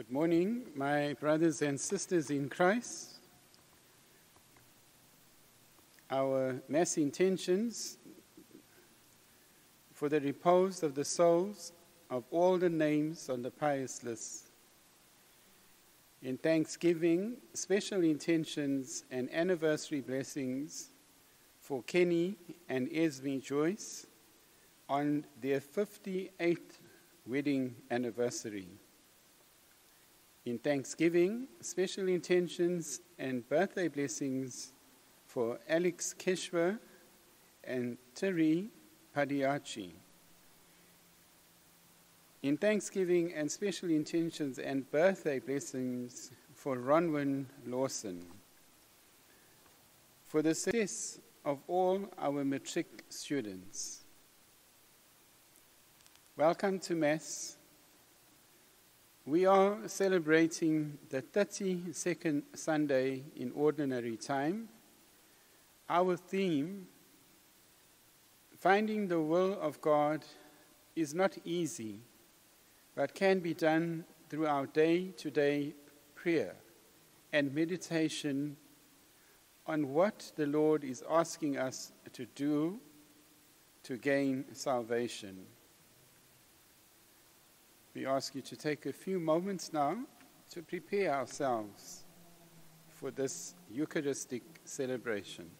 Good morning, my brothers and sisters in Christ. Our Mass intentions for the repose of the souls of all the names on the pious list. In thanksgiving, special intentions and anniversary blessings for Kenny and Esme Joyce on their 58th wedding anniversary. In thanksgiving, special intentions and birthday blessings for Alex Keshwa and Terry Padiachi. In thanksgiving and special intentions and birthday blessings for Ronwin Lawson. For the success of all our matric students. Welcome to Mass. We are celebrating the 32nd Sunday in Ordinary Time. Our theme, Finding the Will of God, is not easy, but can be done through our day to day prayer and meditation on what the Lord is asking us to do to gain salvation. We ask you to take a few moments now to prepare ourselves for this Eucharistic celebration.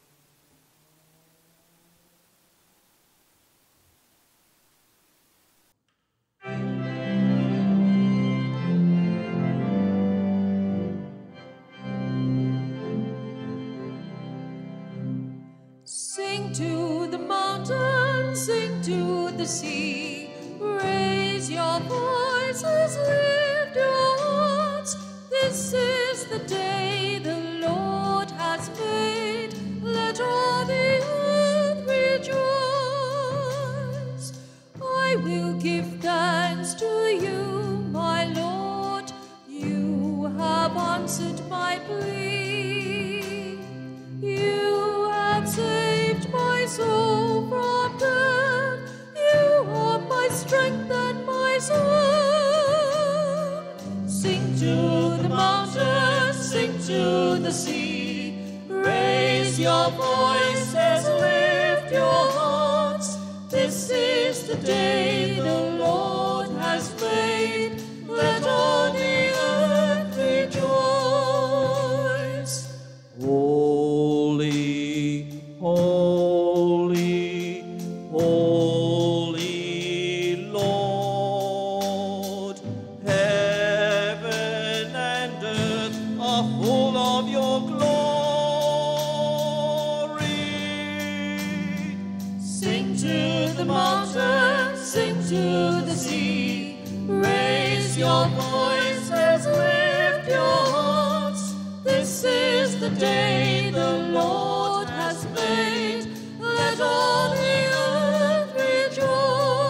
Is the day the Lord has made. Let all the earth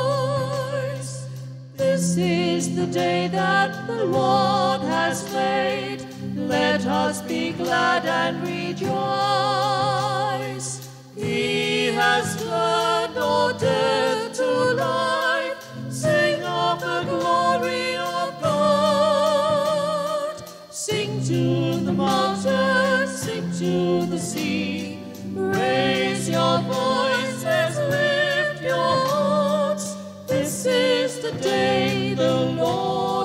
rejoice. This is the day that the Lord has made. Let us be glad and rejoice. He has turned all death to life. Sing of the glory of God. Sing to the mountains, to the sea. Raise your voices, lift your hearts. This is the day the Lord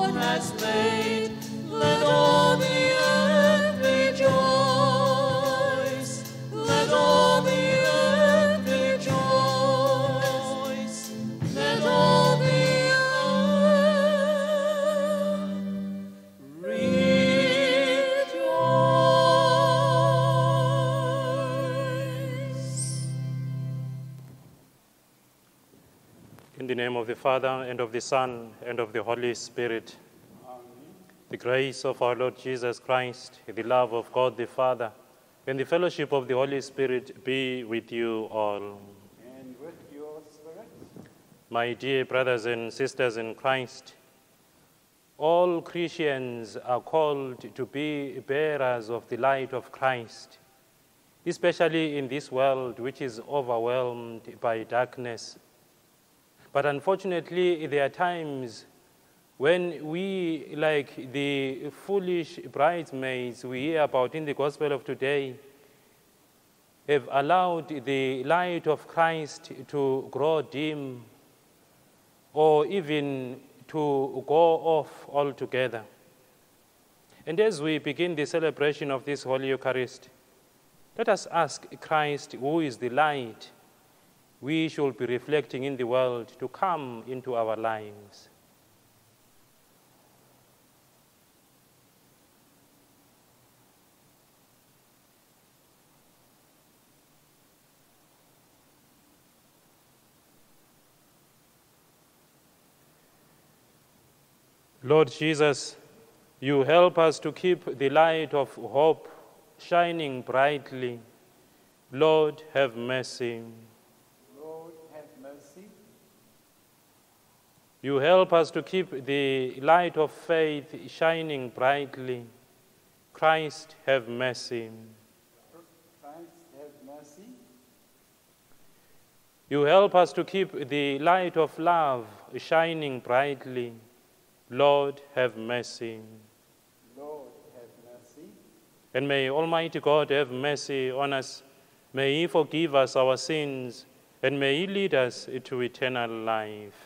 name of the Father, and of the Son, and of the Holy Spirit. The grace of our Lord Jesus Christ, the love of God the Father, and the fellowship of the Holy Spirit be with you all. And with your spirit, My dear brothers and sisters in Christ, all Christians are called to be bearers of the light of Christ, especially in this world which is overwhelmed by darkness. But unfortunately, there are times when we, like the foolish bridesmaids we hear about in the gospel of today, have allowed the light of Christ to grow dim or even to go off altogether. And as we begin the celebration of this Holy Eucharist, let us ask Christ, who is the light, we should be reflecting in the world to come into our lives. Lord Jesus, you help us to keep the light of hope shining brightly. Lord, have mercy. Lord, have mercy. You help us to keep the light of faith shining brightly. Christ, have mercy. Christ, have mercy. You help us to keep the light of love shining brightly. Lord, have mercy. Lord, have mercy. And may Almighty God have mercy on us. May He forgive us our sins, and may He lead us to eternal life.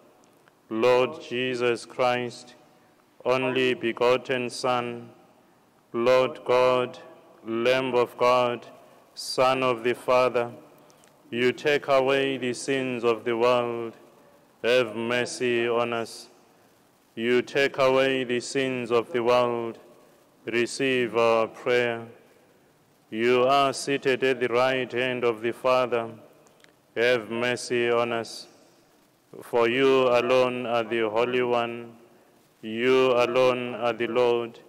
Lord Jesus Christ, only begotten Son, Lord God, Lamb of God, Son of the Father, you take away the sins of the world. Have mercy on us. You take away the sins of the world. Receive our prayer. You are seated at the right hand of the Father. Have mercy on us. For you alone are the Holy One. You alone are the Lord.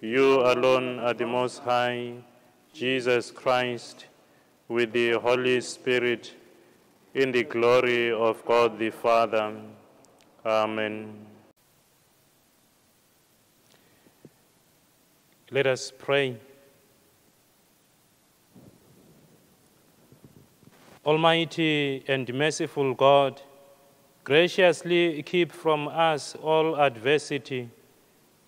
You alone are the Most High, Jesus Christ, with the Holy Spirit, in the glory of God the Father. Amen. Let us pray. Almighty and merciful God, graciously keep from us all adversity,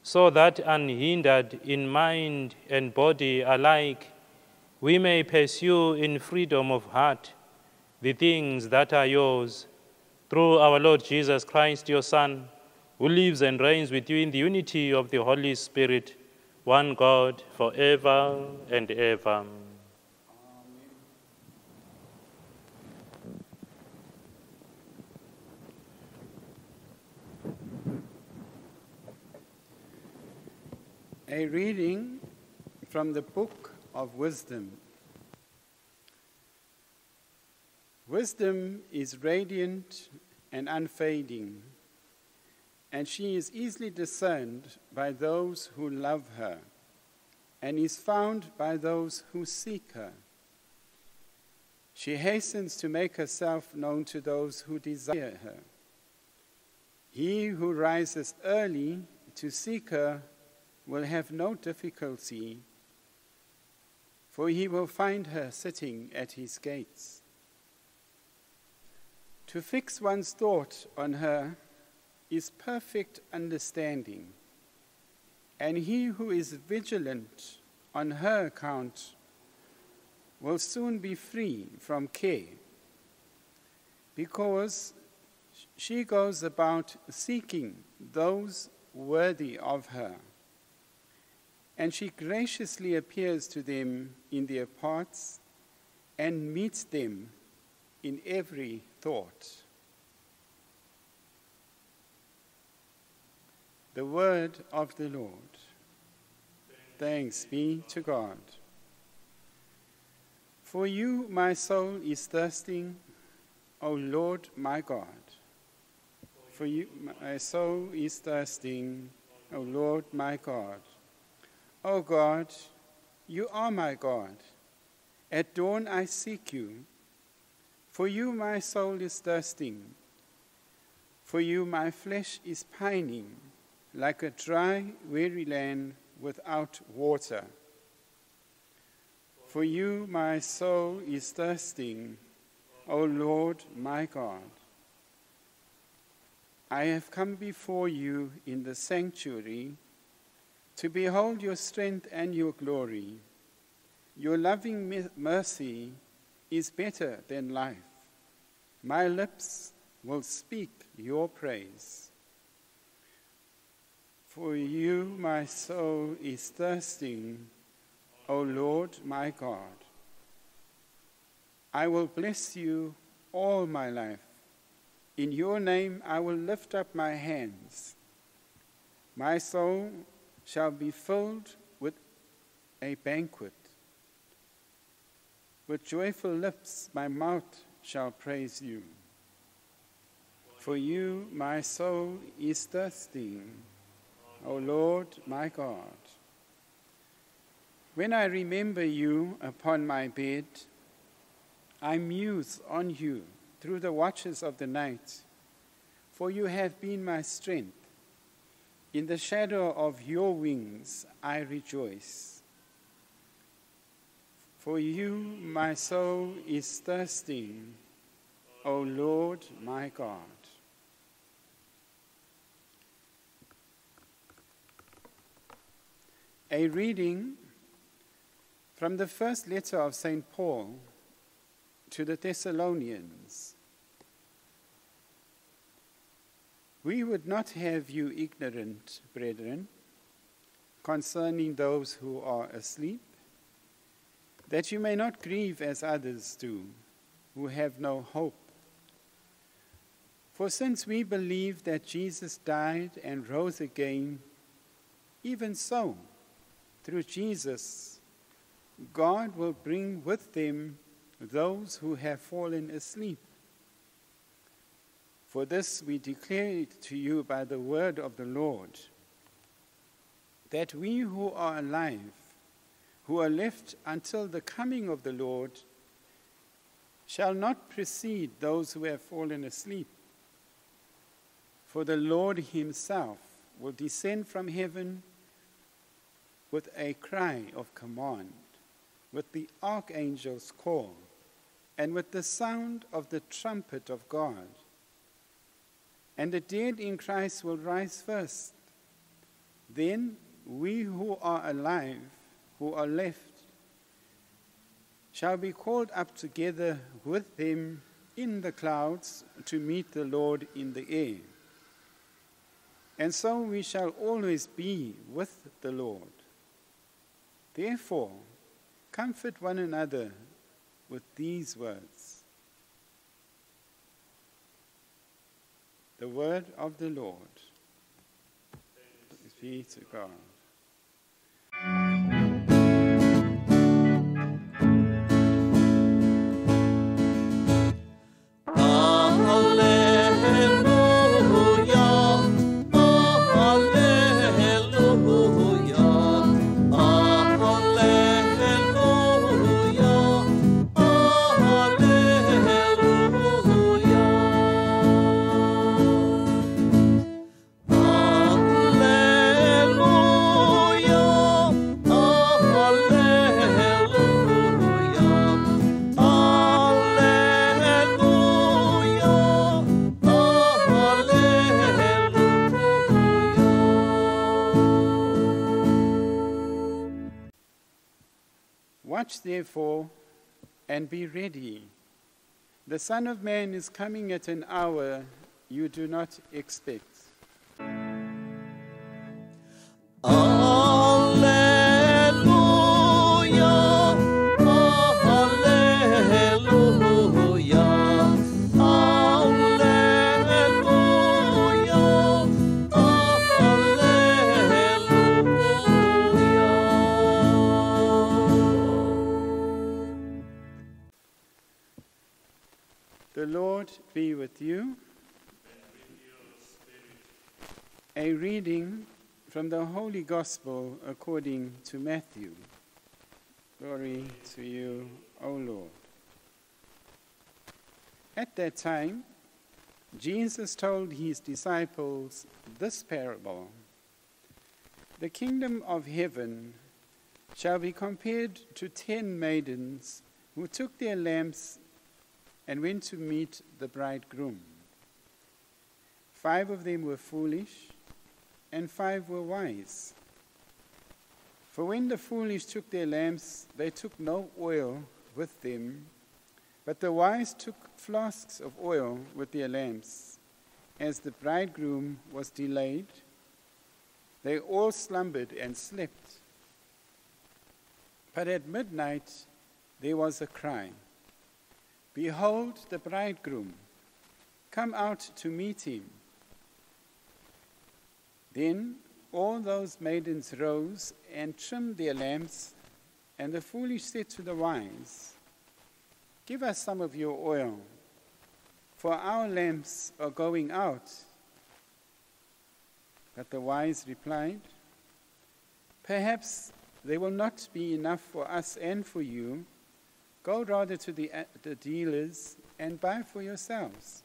so that unhindered in mind and body alike, we may pursue in freedom of heart the things that are yours, through our Lord Jesus Christ, your Son, who lives and reigns with you in the unity of the Holy Spirit, one God, forever and ever. A reading from the Book of Wisdom. Wisdom is radiant and unfading, and she is easily discerned by those who love her, and is found by those who seek her. She hastens to make herself known to those who desire her. He who rises early to seek her will have no difficulty, for he will find her sitting at his gates. To fix one's thought on her is perfect understanding, and he who is vigilant on her account will soon be free from care, because she goes about seeking those worthy of her and she graciously appears to them in their parts and meets them in every thought. The word of the Lord. Thanks be to God. For you, my soul is thirsting, O Lord my God. For you, my soul is thirsting, O Lord my God. O God, you are my God. At dawn I seek you. For you my soul is thirsting. For you my flesh is pining, like a dry, weary land without water. For you my soul is thirsting, O Lord my God. I have come before you in the sanctuary to behold your strength and your glory. Your loving mercy is better than life. My lips will speak your praise. For you, my soul is thirsting, O Lord my God. I will bless you all my life. In your name I will lift up my hands. My soul shall be filled with a banquet. With joyful lips my mouth shall praise you. For you my soul is thirsting, O Lord my God. When I remember you upon my bed, I muse on you through the watches of the night, for you have been my strength. In the shadow of your wings I rejoice. For you my soul is thirsting, O Lord my God. A reading from the first letter of St. Paul to the Thessalonians. We would not have you ignorant, brethren, concerning those who are asleep, that you may not grieve as others do, who have no hope. For since we believe that Jesus died and rose again, even so, through Jesus, God will bring with them those who have fallen asleep. For this we declare it to you by the word of the Lord, that we who are alive, who are left until the coming of the Lord, shall not precede those who have fallen asleep. For the Lord himself will descend from heaven with a cry of command, with the archangel's call, and with the sound of the trumpet of God. And the dead in Christ will rise first. Then we who are alive, who are left, shall be called up together with them in the clouds to meet the Lord in the air. And so we shall always be with the Lord. Therefore, comfort one another with these words. The word of the Lord. Be to God. Therefore and be ready. The Son of Man is coming at an hour you do not expect. Alleluia, The Lord be with you. A reading from the Holy Gospel according to Matthew. Glory to you, O Lord. At that time, Jesus told his disciples this parable The kingdom of heaven shall be compared to ten maidens who took their lamps and went to meet the bridegroom. Five of them were foolish, and five were wise. For when the foolish took their lamps, they took no oil with them, but the wise took flasks of oil with their lamps. As the bridegroom was delayed, they all slumbered and slept. But at midnight there was a cry Behold, the bridegroom! Come out to meet him. Then all those maidens rose and trimmed their lamps, and the foolish said to the wise, Give us some of your oil, for our lamps are going out. But the wise replied, Perhaps there will not be enough for us and for you. Go rather to the, uh, the dealers and buy for yourselves.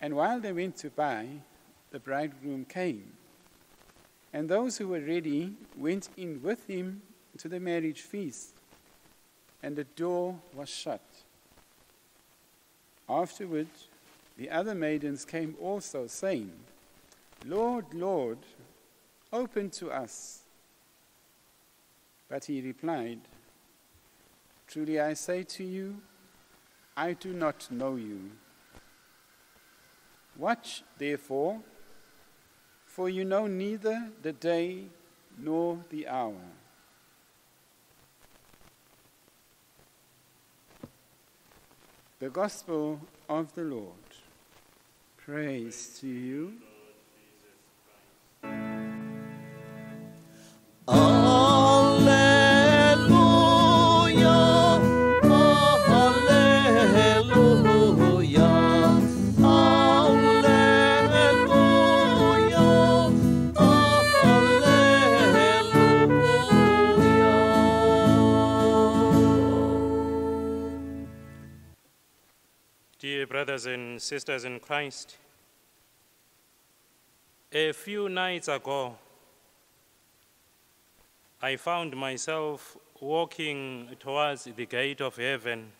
And while they went to buy, the bridegroom came. And those who were ready went in with him to the marriage feast, and the door was shut. Afterward, the other maidens came also, saying, Lord, Lord, open to us. But he replied, Truly I say to you, I do not know you. Watch, therefore, for you know neither the day nor the hour. The Gospel of the Lord. Praise to you. Brothers and sisters in Christ, a few nights ago, I found myself walking towards the gate of heaven.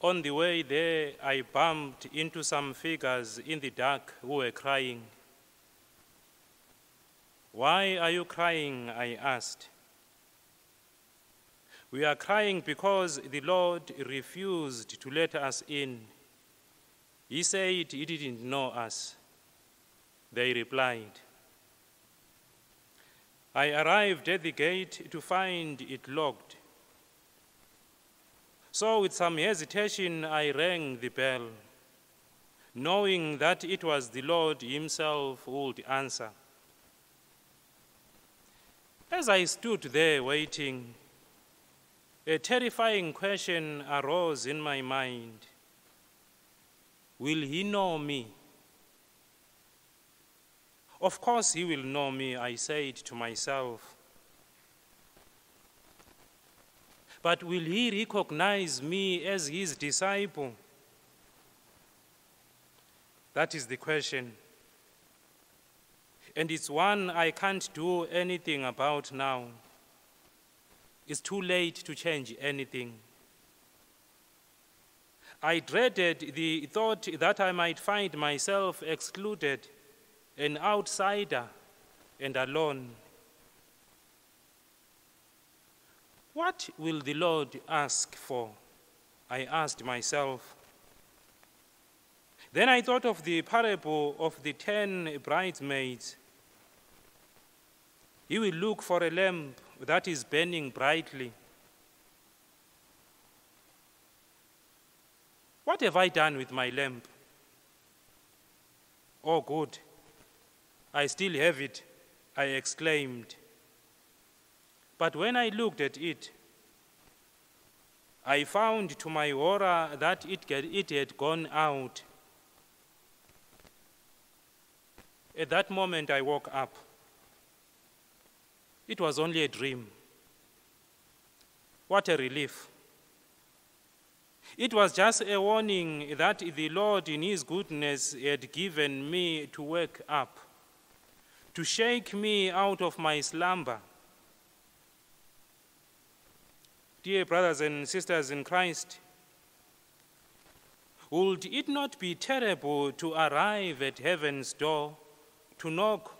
On the way there, I bumped into some figures in the dark who were crying. Why are you crying? I asked. We are crying because the Lord refused to let us in. He said he didn't know us. They replied. I arrived at the gate to find it locked. So, with some hesitation, I rang the bell, knowing that it was the Lord Himself who would answer. As I stood there waiting, a terrifying question arose in my mind Will He know me? Of course, he will know me, I said to myself. But will he recognize me as his disciple? That is the question. And it's one I can't do anything about now. It's too late to change anything. I dreaded the thought that I might find myself excluded an outsider and alone. What will the Lord ask for? I asked myself. Then I thought of the parable of the ten bridesmaids. He will look for a lamp that is burning brightly. What have I done with my lamp? Oh, good. I still have it, I exclaimed. But when I looked at it, I found to my horror that it, it had gone out. At that moment, I woke up. It was only a dream. What a relief. It was just a warning that the Lord, in His goodness, had given me to wake up, to shake me out of my slumber. Dear brothers and sisters in Christ, would it not be terrible to arrive at heaven's door, to knock,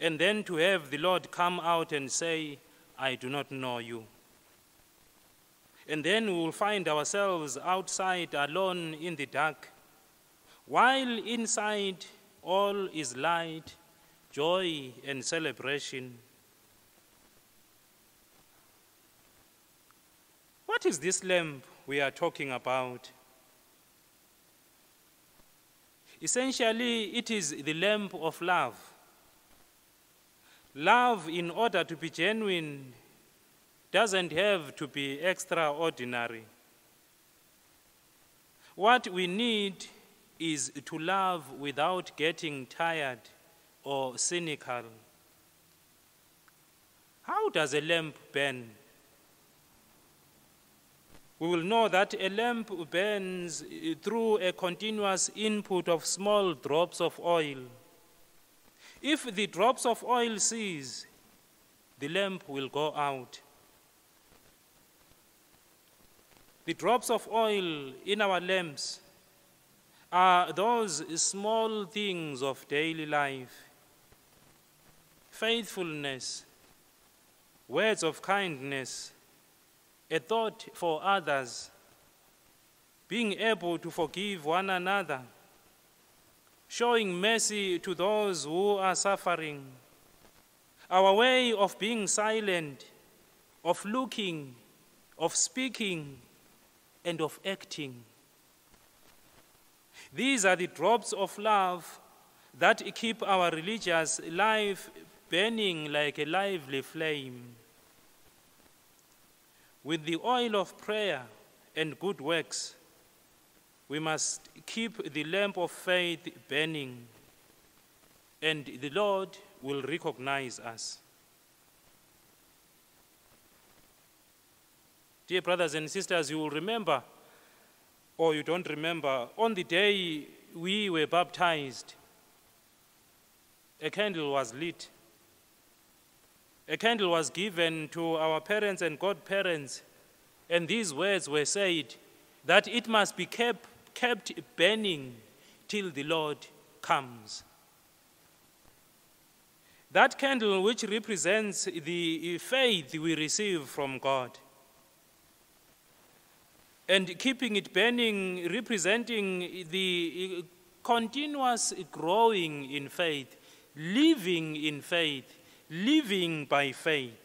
and then to have the Lord come out and say, I do not know you? And then we will find ourselves outside alone in the dark, while inside all is light, joy, and celebration. What is this lamp we are talking about? Essentially, it is the lamp of love. Love, in order to be genuine, doesn't have to be extraordinary. What we need is to love without getting tired or cynical. How does a lamp burn? We will know that a lamp burns through a continuous input of small drops of oil. If the drops of oil cease, the lamp will go out. The drops of oil in our lamps are those small things of daily life faithfulness, words of kindness, a thought for others, being able to forgive one another, showing mercy to those who are suffering, our way of being silent, of looking, of speaking, and of acting. These are the drops of love that keep our religious life burning like a lively flame. With the oil of prayer and good works, we must keep the lamp of faith burning, and the Lord will recognize us. Dear brothers and sisters, you will remember, or you don't remember, on the day we were baptized, a candle was lit. A candle was given to our parents and godparents, and these words were said that it must be kept, kept burning till the Lord comes. That candle, which represents the faith we receive from God, and keeping it burning, representing the continuous growing in faith, living in faith, living by faith.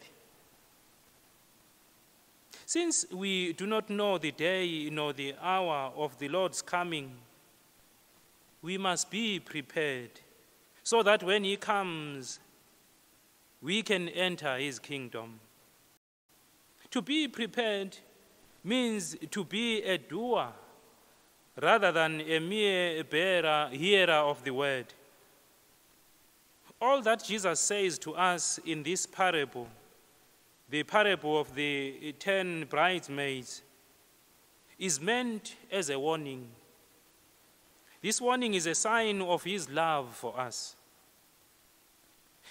Since we do not know the day nor the hour of the Lord's coming, we must be prepared so that when He comes, we can enter His kingdom. To be prepared means to be a doer rather than a mere bearer, hearer of the word. All that Jesus says to us in this parable, the parable of the ten bridesmaids, is meant as a warning. This warning is a sign of his love for us.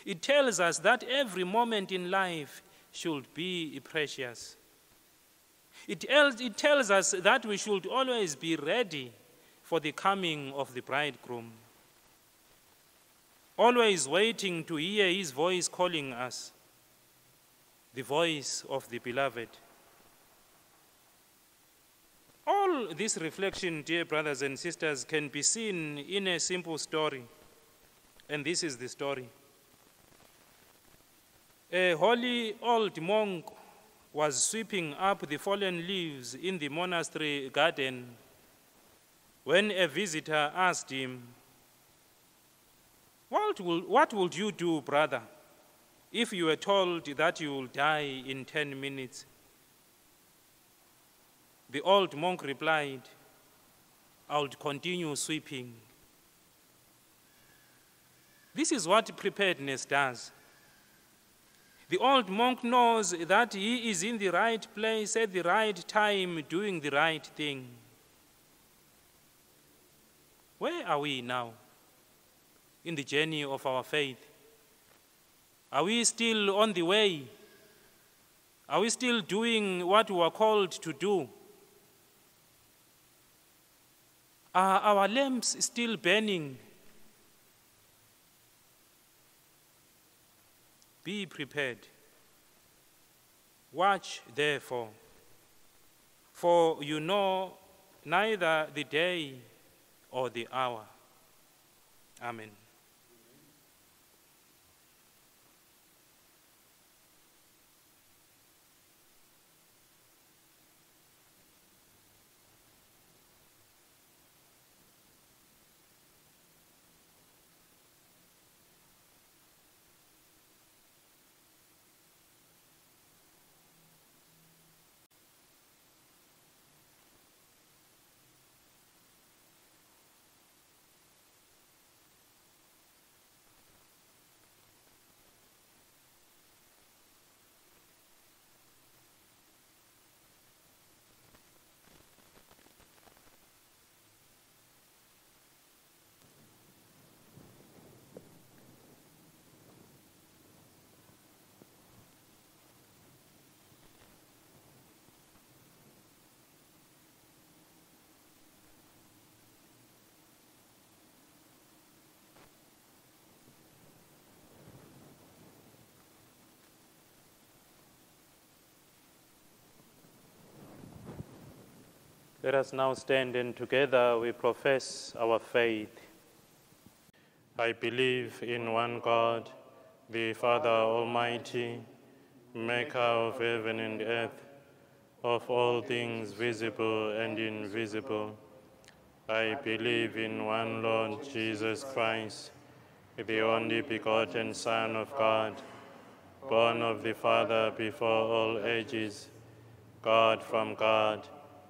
It tells us that every moment in life should be precious. It tells, it tells us that we should always be ready for the coming of the bridegroom, always waiting to hear his voice calling us, the voice of the beloved. All this reflection, dear brothers and sisters, can be seen in a simple story, and this is the story. A holy old monk was sweeping up the fallen leaves in the monastery garden when a visitor asked him, what, will, what would you do, brother, if you were told that you will die in 10 minutes? The old monk replied, I would continue sweeping. This is what preparedness does. The old monk knows that he is in the right place at the right time doing the right thing. Where are we now in the journey of our faith? Are we still on the way? Are we still doing what we are called to do? Are our lamps still burning? Be prepared. Watch, therefore, for you know neither the day or the hour. Amen. Let us now stand and together we profess our faith. I believe in one God, the Father Almighty, maker of heaven and earth, of all things visible and invisible. I believe in one Lord Jesus Christ, the only begotten Son of God, born of the Father before all ages, God from God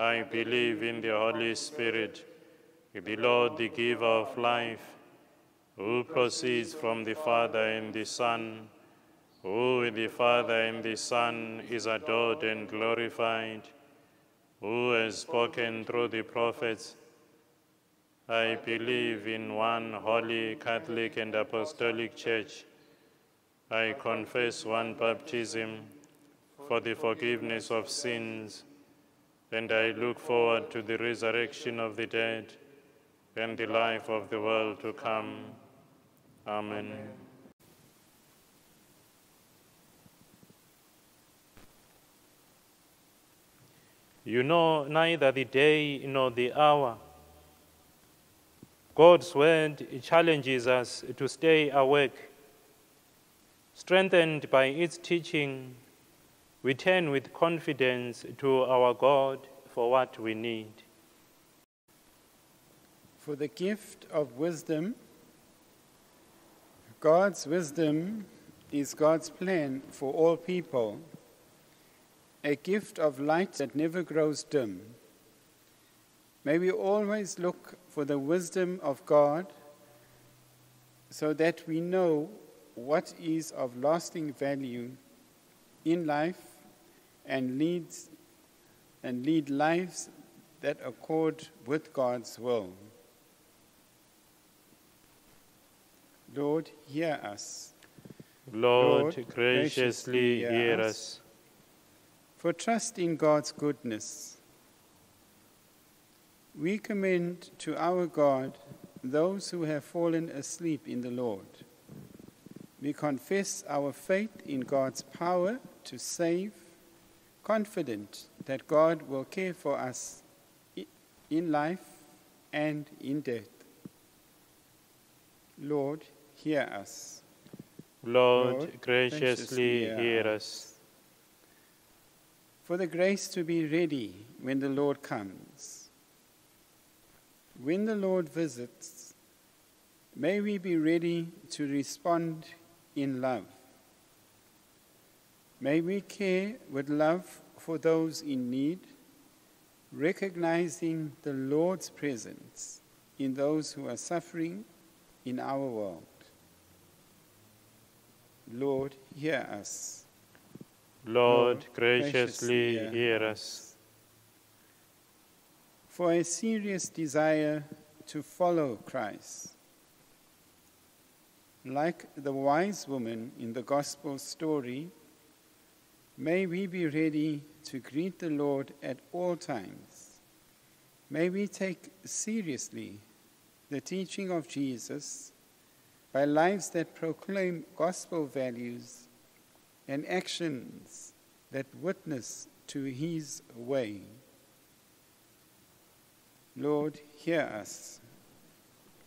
I believe in the Holy Spirit, the Lord, the giver of life, who proceeds from the Father and the Son, who with the Father and the Son is adored and glorified, who has spoken through the prophets. I believe in one holy, Catholic, and Apostolic Church. I confess one baptism for the forgiveness of sins and I look forward to the resurrection of the dead and the life of the world to come. Amen. You know neither the day nor the hour. God's word challenges us to stay awake. Strengthened by its teaching, we turn with confidence to our God for what we need. For the gift of wisdom, God's wisdom is God's plan for all people, a gift of light that never grows dim. May we always look for the wisdom of God so that we know what is of lasting value in life and leads and lead lives that accord with God's will. Lord, hear us. Lord, Lord, graciously hear us. For trust in God's goodness, we commend to our God those who have fallen asleep in the Lord. We confess our faith in God's power to save, confident that God will care for us in life and in death. Lord, hear us. Lord, Lord, graciously graciously hear hear us. for the grace to be ready when the Lord comes. When the Lord visits, may we be ready to respond in love. May we care with love for those in need, recognizing the Lord's presence in those who are suffering in our world. Lord, hear us. Lord, Lord, graciously graciously hear hear us. for a serious desire to follow Christ. Like the wise woman in the gospel story, may we be ready to greet the Lord at all times. May we take seriously the teaching of Jesus by lives that proclaim gospel values and actions that witness to his way. Lord, hear us.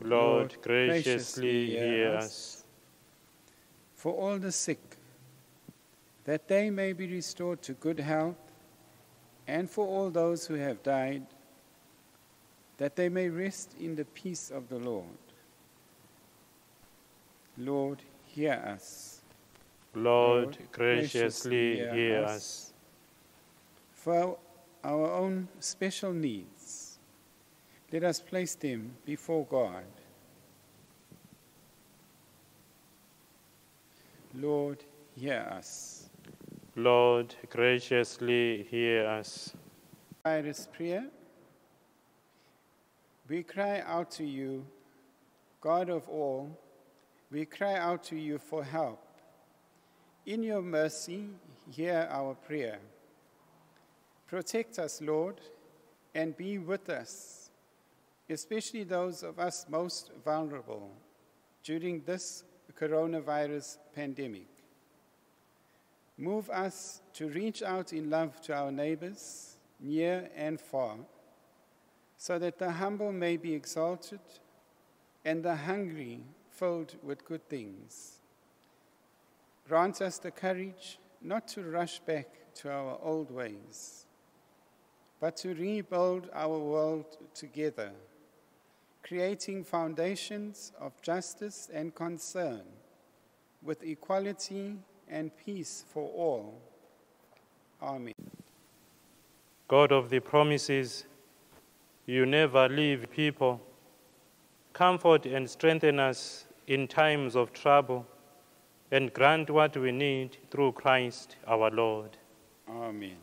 Lord, graciously hear us. For all the sick, that they may be restored to good health, and for all those who have died, that they may rest in the peace of the Lord. Lord, hear us. Lord, Lord, graciously graciously hear hear us. us. For our own special needs, let us place them before God. Lord, hear us. Lord, graciously hear us. By this prayer, we cry out to you, God of all, we cry out to you for help. In your mercy, hear our prayer. Protect us, Lord, and be with us, especially those of us most vulnerable during this coronavirus pandemic. Move us to reach out in love to our neighbors, near and far, so that the humble may be exalted and the hungry filled with good things. Grant us the courage not to rush back to our old ways, but to rebuild our world together, creating foundations of justice and concern with equality and peace for all. Amen. God of the promises, you never leave people. Comfort and strengthen us in times of trouble, and grant what we need through Christ our Lord. Amen.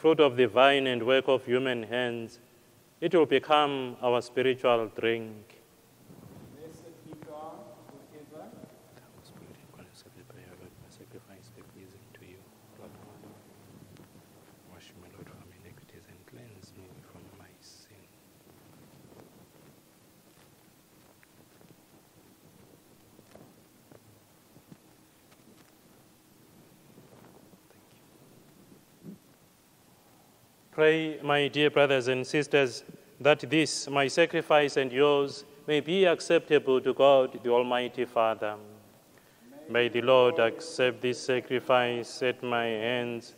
fruit of the vine and work of human hands. It will become our spiritual drink. Blessed be God forever. sacrifice be pleasing to you, Lord God. Wash me, Lord, from iniquities and cleanse me from my sin. Pray, my dear brothers and sisters, that this, my sacrifice and yours, may be acceptable to God, the Almighty Father. May the Lord accept this sacrifice at my hands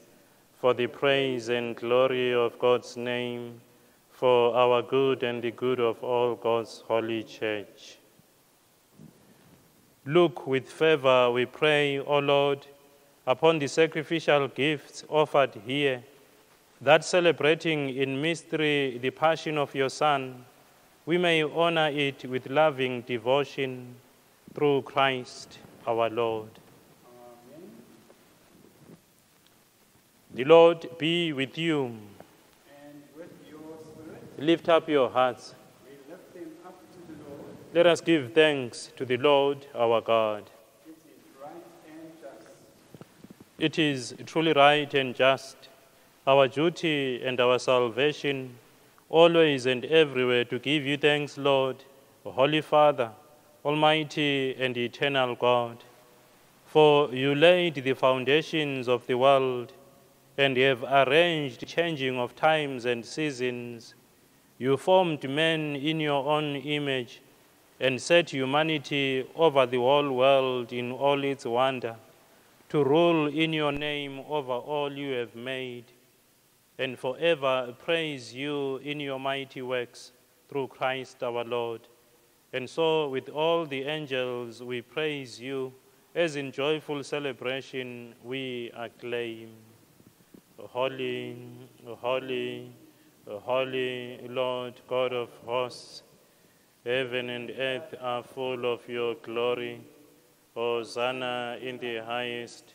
for the praise and glory of God's name, for our good and the good of all God's holy church. Look with favor, we pray, O Lord, upon the sacrificial gifts offered here, that celebrating in mystery the passion of your Son, we may honor it with loving devotion through Christ our Lord. The Lord be with you. And with your spirit, Lift up your hearts. we lift them up to the Lord. Let us give thanks to the Lord our God. It is right and just. It is truly right and just, our duty and our salvation, always and everywhere to give you thanks, Lord, Holy Father, Almighty and eternal God. For you laid the foundations of the world and have arranged changing of times and seasons. You formed men in your own image and set humanity over the whole world in all its wonder to rule in your name over all you have made, and forever praise you in your mighty works through Christ our Lord. And so, with all the angels, we praise you, as in joyful celebration we acclaim. Holy, holy, holy Lord God of hosts, heaven and earth are full of your glory. Hosanna in the highest.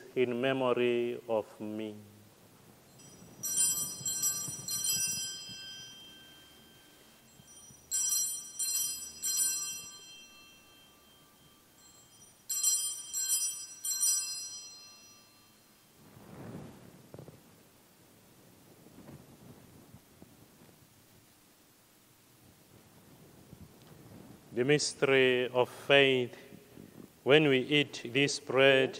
in memory of me. The mystery of faith. When we eat this bread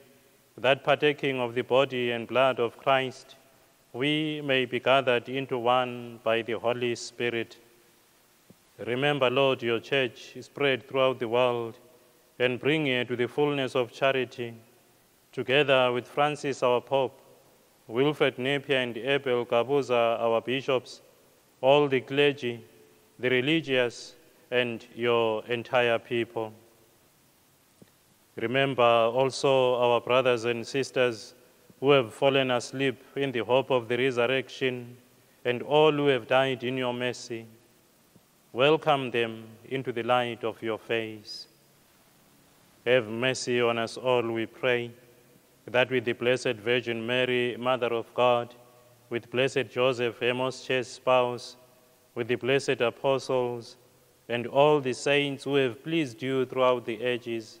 that partaking of the body and blood of Christ, we may be gathered into one by the Holy Spirit. Remember, Lord, your church spread throughout the world and bring it to the fullness of charity, together with Francis, our Pope, Wilfrid Napier and Abel Gabuza, our bishops, all the clergy, the religious, and your entire people. Remember also our brothers and sisters who have fallen asleep in the hope of the resurrection, and all who have died in your mercy. Welcome them into the light of your face. Have mercy on us all, we pray, that with the Blessed Virgin Mary, Mother of God, with Blessed Joseph, her most chaste spouse, with the blessed apostles, and all the saints who have pleased you throughout the ages,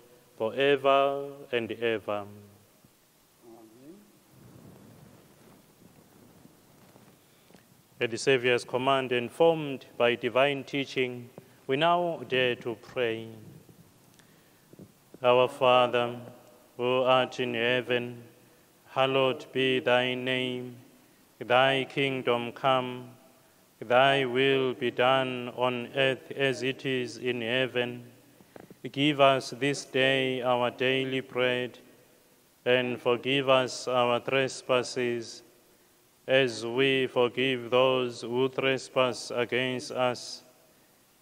forever and ever. Amen. At the Saviour's command, informed by divine teaching, we now dare to pray. Our Father, who art in heaven, hallowed be thy name. Thy kingdom come, thy will be done on earth as it is in heaven. Give us this day our daily bread, and forgive us our trespasses as we forgive those who trespass against us.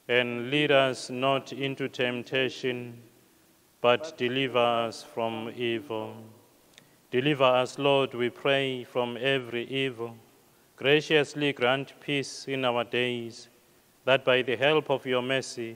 And lead us not into temptation, but deliver us from evil. Deliver us, Lord, we pray, from every evil. Graciously grant peace in our days, that by the help of your mercy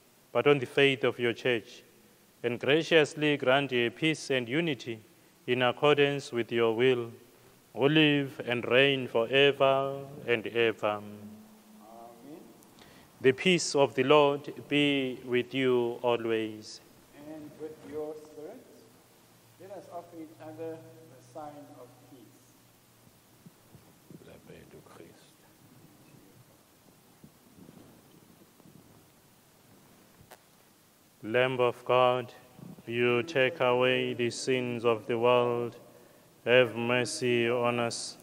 but on the faith of your church, and graciously grant ye peace and unity in accordance with your will who live and reign forever and ever. Amen. The peace of the Lord be with you always. And with your spirit, let us offer each other the sign of peace. La paix du Christ. Lamb of God, you take away the sins of the world have mercy on us.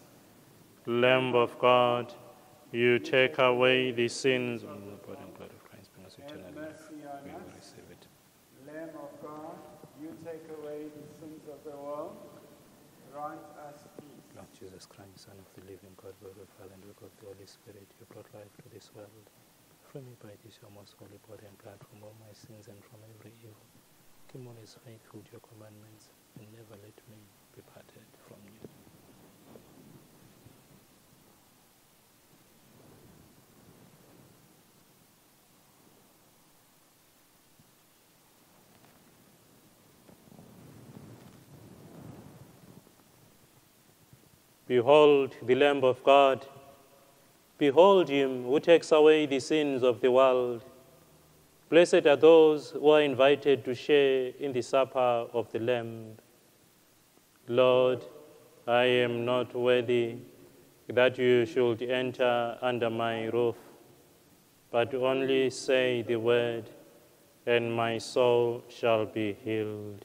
Lamb of God, you take away the sins of the body and blood of Christ, bring us eternal life. We will receive it. Lamb of God, you take away the sins of the world. Grant us peace. Lord Jesus Christ, Son of the living God, of the Father and of the Holy Spirit, you brought life to this world. Free me by this your most holy body and blood from all my sins and from every evil. Keep me always faithful to your commandments and never let me be parted from you. Behold the Lamb of God. Behold him who takes away the sins of the world. Blessed are those who are invited to share in the supper of the Lamb. Lord, I am not worthy that you should enter under my roof, but only say the word, and my soul shall be healed.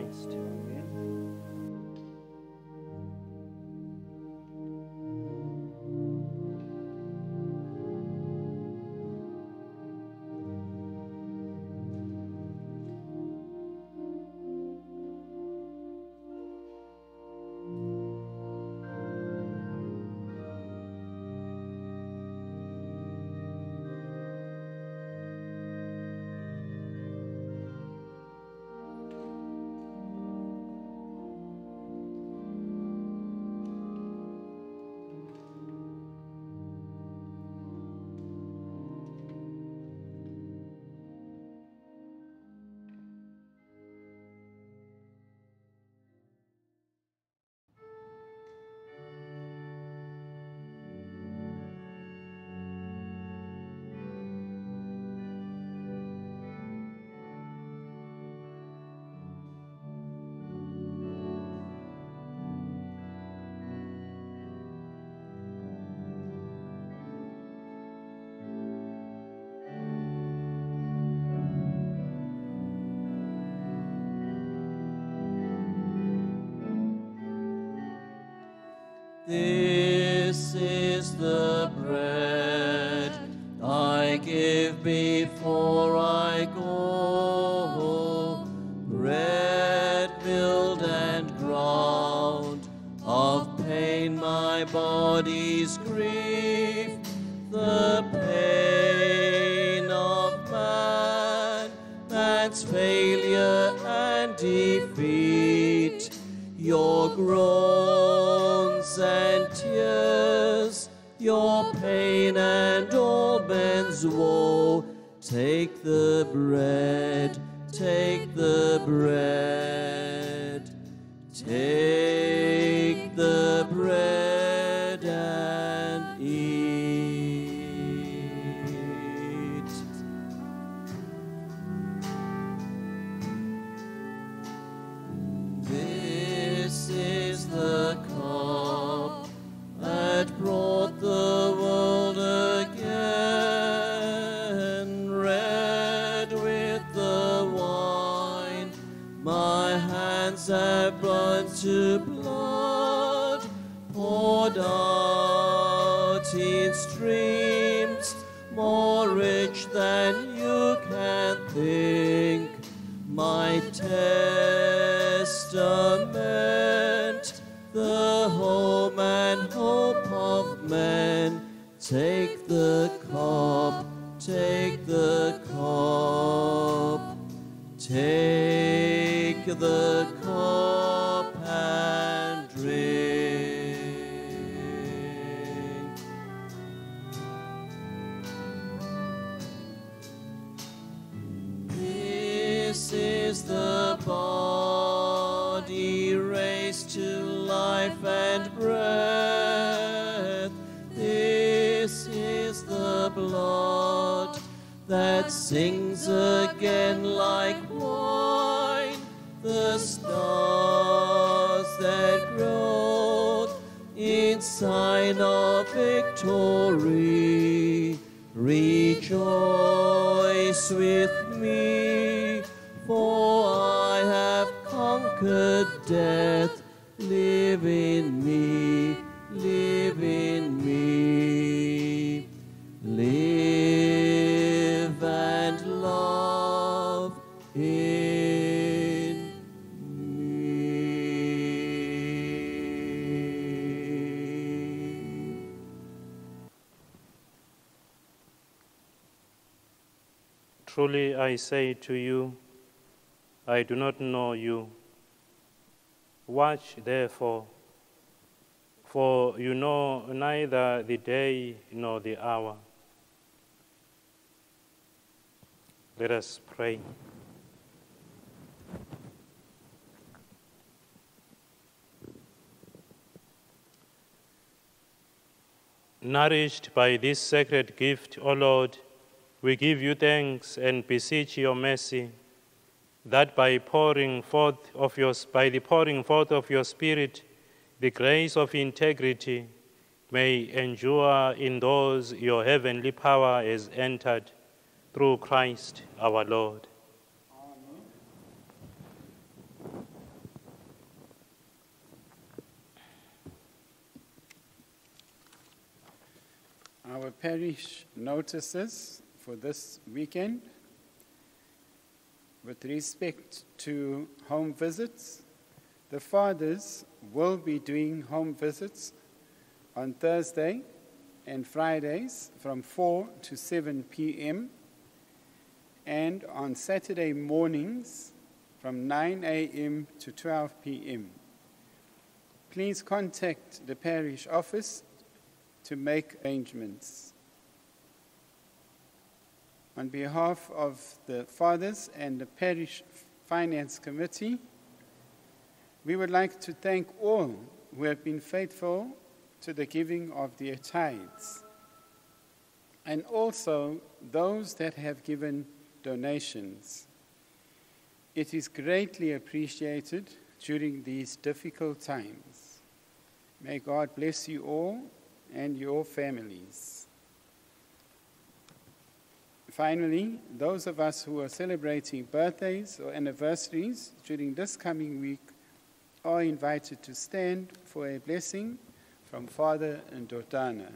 Christ. Have to blood, poured out in streams, more rich than you can think my testament, the home and hope of men. Take the cup, take the cup, take the cup that sings again like wine. The stars that grow in sign of victory. Rejoice with me, for I have conquered death. Truly I say to you, I do not know you. Watch therefore, for you know neither the day nor the hour. Let us pray. Nourished by this sacred gift, O Lord, we give you thanks and beseech your mercy that by pouring forth of your by the pouring forth of your spirit the grace of integrity may endure in those your heavenly power has entered through Christ our Lord. Amen. Our parish notices for this weekend with respect to home visits, the fathers will be doing home visits on Thursday and Fridays from 4 to 7 p.m. and on Saturday mornings from 9 a.m. to 12 p.m. Please contact the parish office to make arrangements. On behalf of the fathers and the parish finance committee, we would like to thank all who have been faithful to the giving of their tithes, and also those that have given donations. It is greatly appreciated during these difficult times. May God bless you all and your families. Finally, those of us who are celebrating birthdays or anniversaries during this coming week are invited to stand for a blessing from Father Ndodana.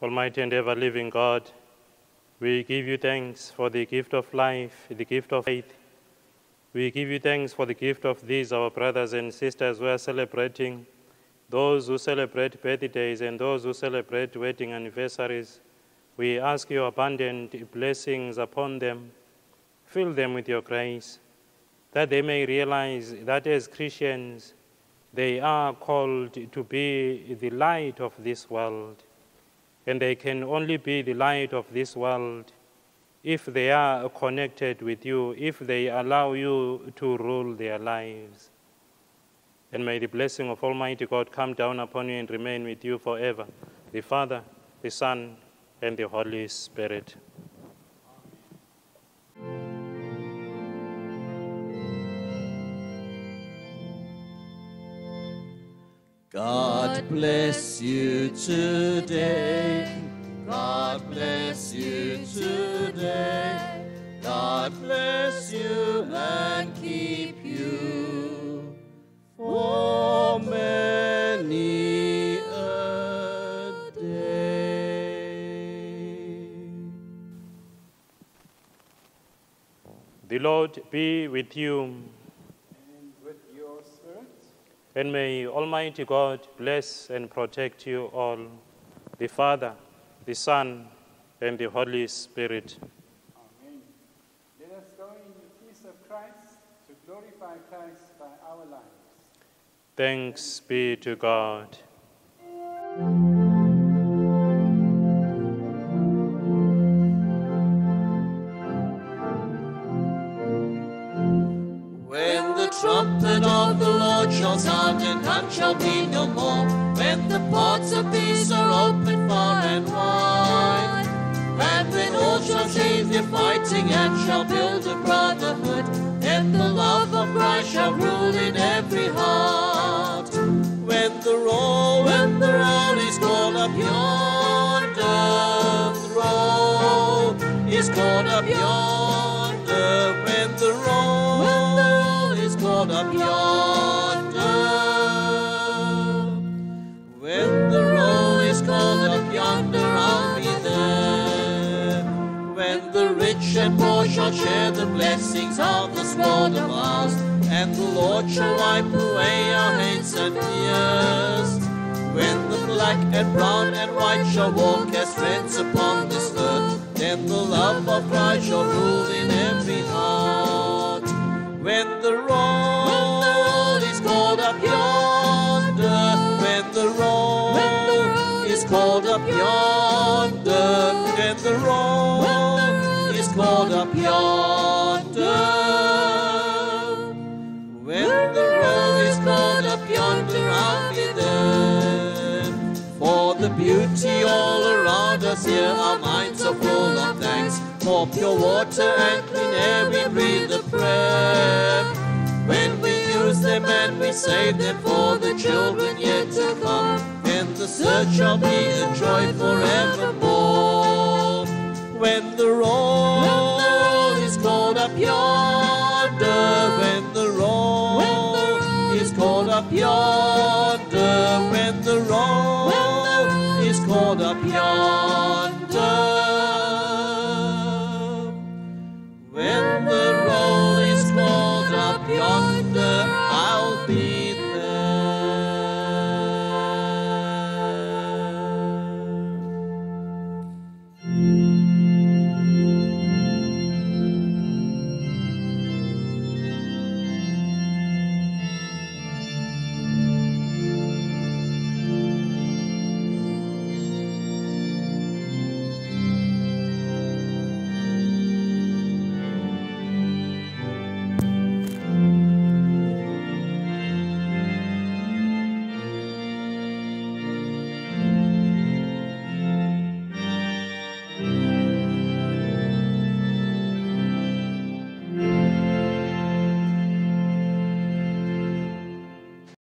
Almighty and ever living God, we give you thanks for the gift of life, the gift of faith. We give you thanks for the gift of these, our brothers and sisters who are celebrating, those who celebrate birthdays and those who celebrate wedding anniversaries. We ask your abundant blessings upon them. Fill them with your grace, that they may realize that as Christians, they are called to be the light of this world and they can only be the light of this world if they are connected with you, if they allow you to rule their lives. And may the blessing of Almighty God come down upon you and remain with you forever. The Father, the Son, and the Holy Spirit. God bless you today. God bless you today. God bless you and keep you for many a day. The Lord be with you, And with your spirit, and may Almighty God bless and protect you all, the Father, the Son, and the Holy Spirit. Amen. Let us go in the peace of Christ to glorify Christ by our lives. Thanks be to God. Shall share the blessings of the sword of ours, and the Lord shall wipe away our hates and fears. When the black and brown and white shall walk as friends upon this earth, then the love of Christ shall rule in every heart. When the roll is called up yonder, here, our minds are full of thanks for pure water and clean air. We breathe a prayer. When we use them and we save them for the children yet to come, and the search shall be a joy forevermore. When the roll is called up yonder, when the roll is called up yonder, when the roll is called up yonder.